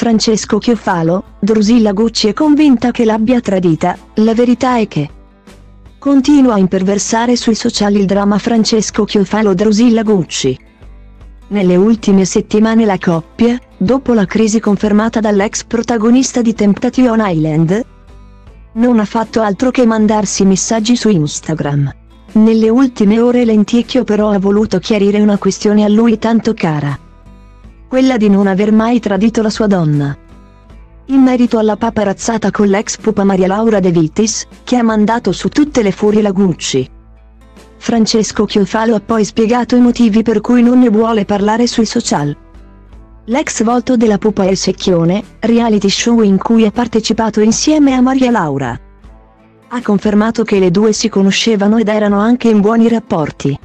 Francesco Chiofalo, Drusilla Gucci è convinta che l'abbia tradita, la verità è che continua a imperversare sui social il dramma Francesco Chiofalo-Drusilla Gucci. Nelle ultime settimane la coppia, dopo la crisi confermata dall'ex protagonista di Temptation Island, non ha fatto altro che mandarsi messaggi su Instagram. Nelle ultime ore Lentiecchio però ha voluto chiarire una questione a lui tanto cara. Quella di non aver mai tradito la sua donna. In merito alla paparazzata con l'ex pupa Maria Laura De Vitis, che ha mandato su tutte le furie la Gucci. Francesco Chiofalo ha poi spiegato i motivi per cui non ne vuole parlare sui social. L'ex volto della pupa è il Secchione, reality show in cui ha partecipato insieme a Maria Laura. Ha confermato che le due si conoscevano ed erano anche in buoni rapporti.